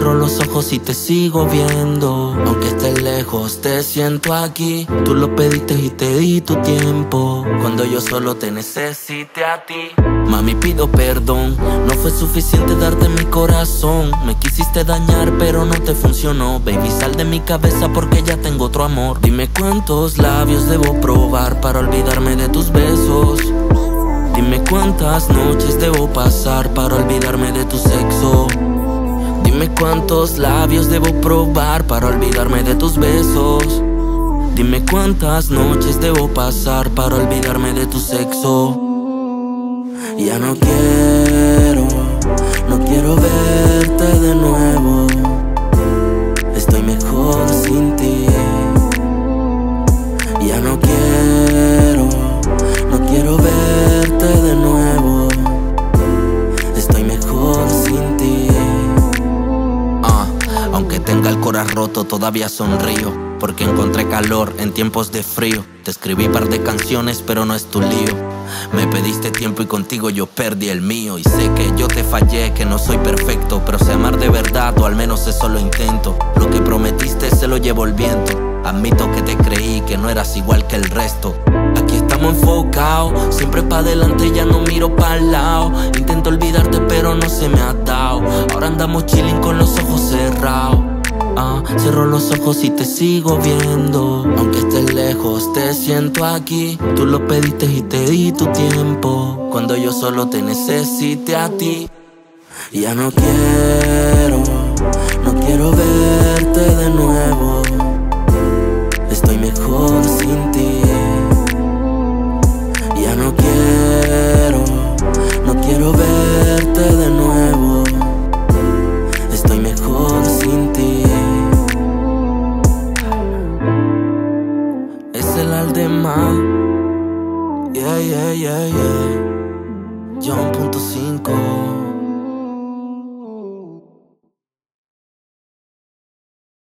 los ojos y te sigo viendo. Aunque estés lejos, te siento aquí. Tú lo pediste y te di tu tiempo. Cuando yo solo te necesité a ti. Mami, pido perdón. No fue suficiente darte mi corazón. Me quisiste dañar, pero no te funcionó. Baby, sal de mi cabeza porque ya tengo otro amor. Dime cuántos labios debo probar para olvidarme de tus besos. Dime cuántas noches debo pasar para olvidarme de tu sexo. Dime cuántos labios debo probar para olvidarme de tus besos. Dime cuántas noches debo pasar para olvidarme de tu sexo. Ya no quiero, no quiero verte roto, todavía sonrío. Porque encontré calor en tiempos de frío. Te escribí par de canciones, pero no es tu lío. Me pediste tiempo y contigo yo perdí el mío. Y sé que yo te fallé, que no soy perfecto. Pero sé amar de verdad, o al menos eso lo intento. Lo que prometiste se lo llevo el viento. Admito que te creí, que no eras igual que el resto. Aquí estamos enfocados, siempre pa' adelante, ya no miro para el lado. Intento olvidarte, pero no se me ha dado. Ahora andamos chilling con los ojos cerrados. Ah, cierro los ojos y te sigo viendo. Aunque estés lejos, te siento aquí. Tú lo pediste y te di tu tiempo. Cuando yo solo te necesité a ti. Ya no quiero, no quiero verte de nuevo. Yeah, yeah, yeah, yeah. John.5.